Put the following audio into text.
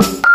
Bye.